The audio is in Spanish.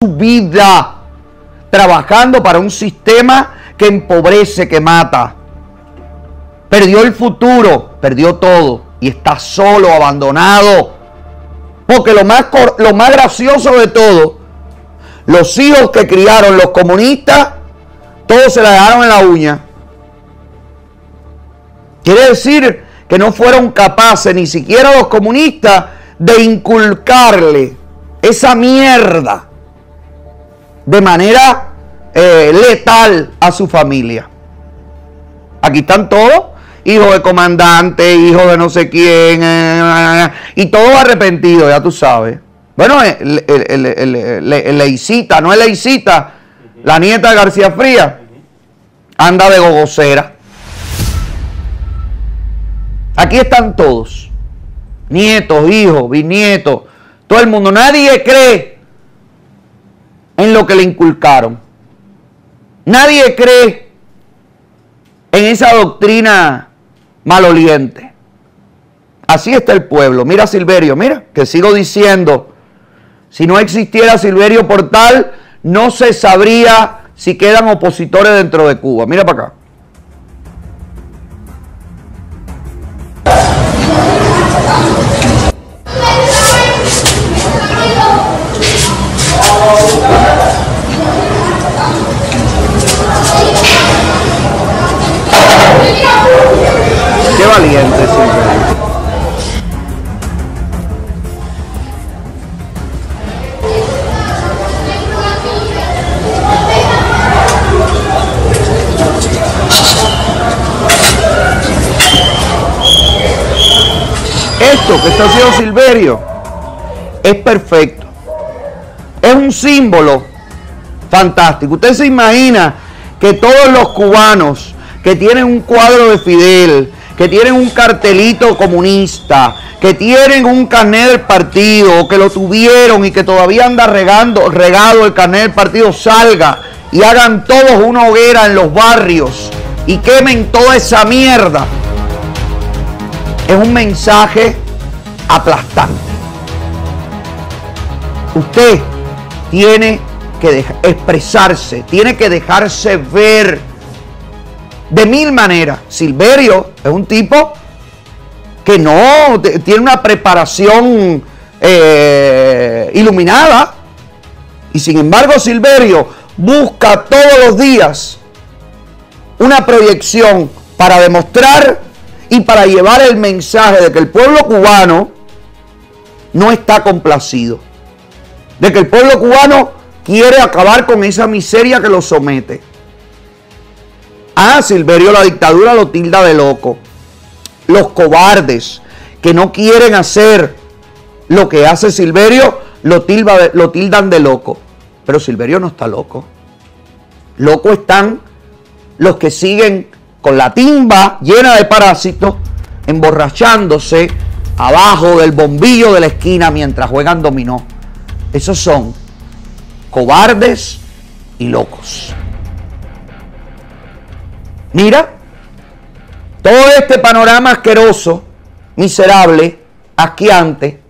su vida trabajando para un sistema que empobrece, que mata. Perdió el futuro, perdió todo y está solo, abandonado. Porque lo más, lo más gracioso de todo, los hijos que criaron los comunistas, todos se la dejaron en la uña. Quiere decir que no fueron capaces, ni siquiera los comunistas, de inculcarle esa mierda de manera eh, letal a su familia. Aquí están todos, hijos de comandante, hijos de no sé quién, eh, y todos arrepentidos, ya tú sabes. Bueno, el, el, no es Leicita, la nieta de García Fría, anda de gogocera. Aquí están todos, nietos, hijos, bisnietos, todo el mundo. Nadie cree en lo que le inculcaron. Nadie cree en esa doctrina maloliente. Así está el pueblo. Mira Silverio, mira, que sigo diciendo, si no existiera Silverio Portal, no se sabría si quedan opositores dentro de Cuba. Mira para acá. Valiente siempre. Esto que está haciendo Silverio es perfecto. Es un símbolo fantástico. Usted se imagina que todos los cubanos que tienen un cuadro de Fidel, que tienen un cartelito comunista, que tienen un carnet del partido, que lo tuvieron y que todavía anda regando, regado el carnet del partido, salga y hagan todos una hoguera en los barrios y quemen toda esa mierda. Es un mensaje aplastante. Usted tiene que expresarse, tiene que dejarse ver de mil maneras. Silverio es un tipo que no tiene una preparación eh, iluminada. Y sin embargo, Silverio busca todos los días una proyección para demostrar y para llevar el mensaje de que el pueblo cubano no está complacido. De que el pueblo cubano quiere acabar con esa miseria que lo somete. Ah, Silverio, la dictadura lo tilda de loco. Los cobardes que no quieren hacer lo que hace Silverio, lo, tildan de loco. Pero Silverio no está loco. Loco están los que siguen con la timba llena de parásitos, emborrachándose abajo del bombillo de la esquina mientras juegan dominó. Esos son cobardes y locos. Mira, todo este panorama asqueroso, miserable, asqueante,